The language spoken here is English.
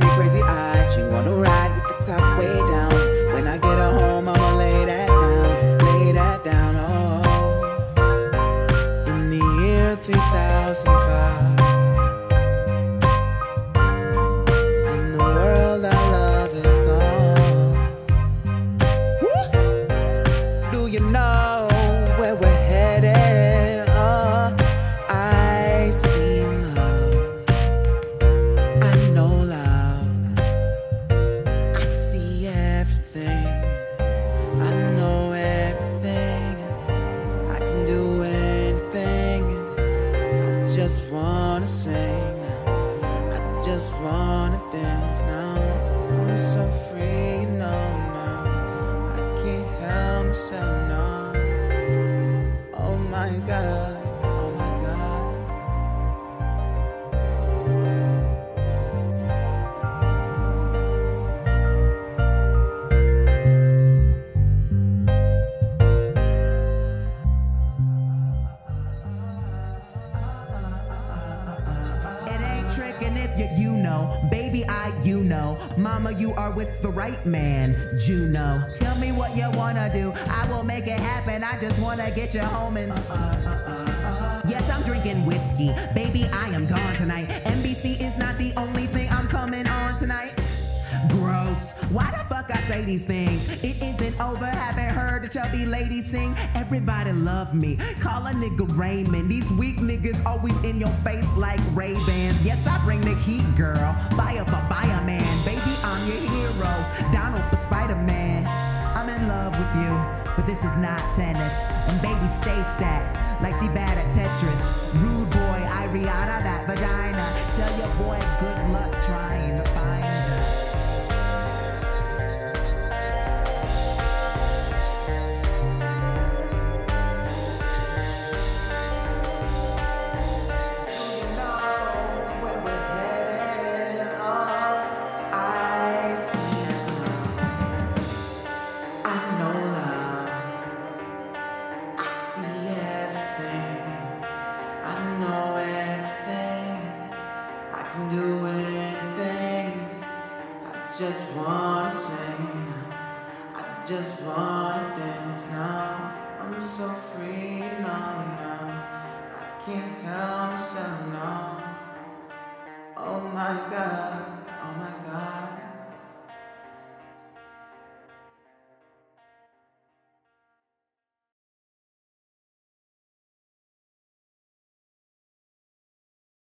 me crazy. I she wanna ride with the top way down. When I get her home, I'ma lay that down, lay that down. Oh, in the year 3005. Just wanna sing. I just wanna dance now. I'm so free, Tricking if you you know, baby I you know, mama you are with the right man, Juno. Tell me what you wanna do, I will make it happen. I just wanna get you home and. Uh, uh, uh, yes, I'm drinking whiskey, baby I am gone tonight. NBC is not the only Gross. Why the fuck I say these things? It isn't over. Haven't heard the chubby lady sing. Everybody love me. Call a nigga Raymond. These weak niggas always in your face like Ray Bans. Yes, I bring the heat, girl. Fire for fireman. Baby, I'm your hero. Donald for Spider Man. I'm in love with you, but this is not tennis. And baby, stay stacked like she bad at Tetris. Rude boy, I Rihanna that vagina. Tell your boy just wanna sing. I just wanna dance now. I'm so free now, now. I can't help myself now.